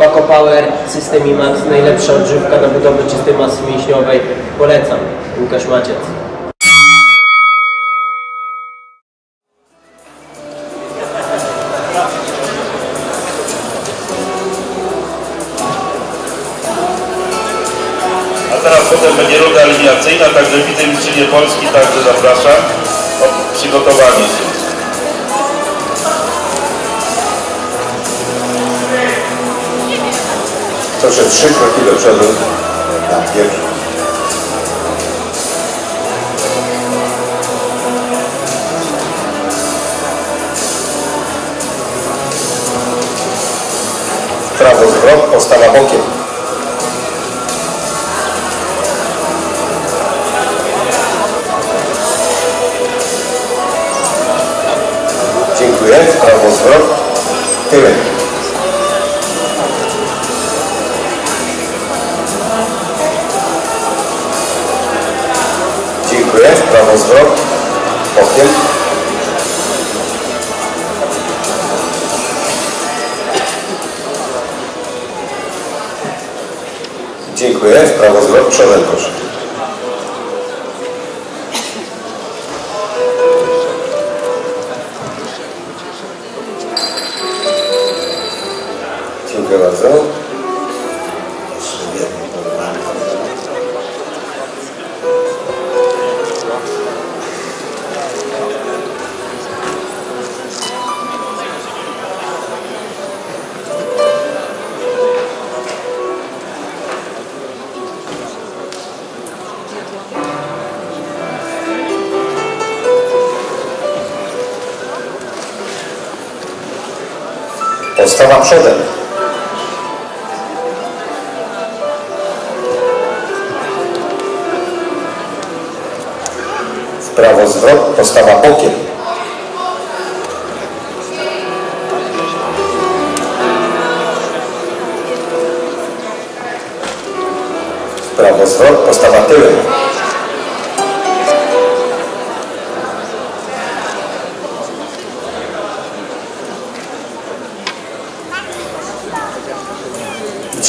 Paco Power, System IMAX, najlepsza odżywka na budowę czystej masy mięśniowej. Polecam. Łukasz Maciec. A teraz potem będzie runda eliminacyjna, także wicemistrzynię Polski także zapraszam o przygotowanie się. Proszę trzy kroki do przodu. Tak, pierwszy. Prawo zwrot, postawa bokiem. Dziękuję. Prawo zwrot. Przodem proszę. Dziękuję bardzo. Postawa przodem. W prawo zwrot, postawa bokiem. W prawo zwrot, postawa tyłem.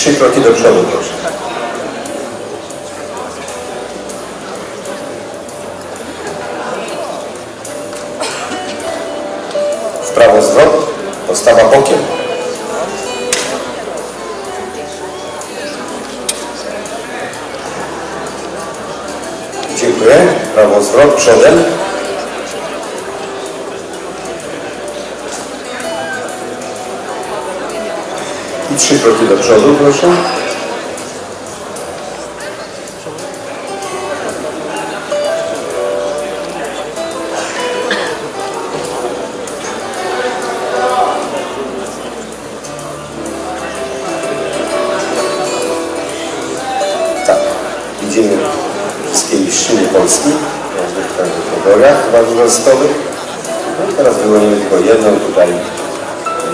Trzy kroki do przodu, proszę. W prawo zwrot, postawa bokiem. Dziękuję. Prawo zwrot, przodem. Trzy kroki do przodu, proszę. Tak, widzimy wszystkie mistrzynie Polski w kategoriach wartościowych. No i teraz wyłonimy tylko jedną tutaj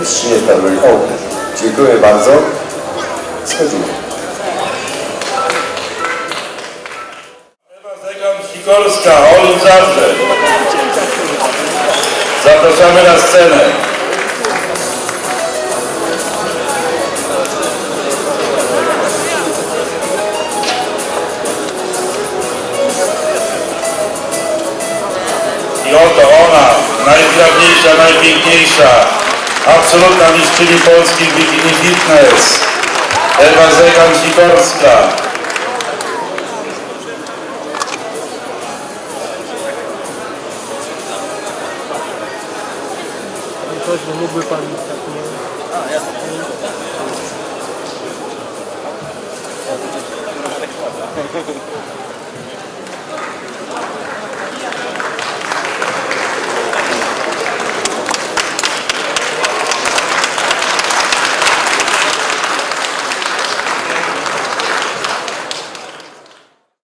w kategorii Open. Dziękuję bardzo. Schodzimy. Ewa Zegan-Sikorska, Olim Zabrze. Zapraszamy na scenę. I oto ona, najzgrabniejsza, najpiękniejsza, absolutna mistrzyni Polski w bikini fitness, Ewa Zegan-Sikorska. Ktoś, bo mógłby pan tak nie...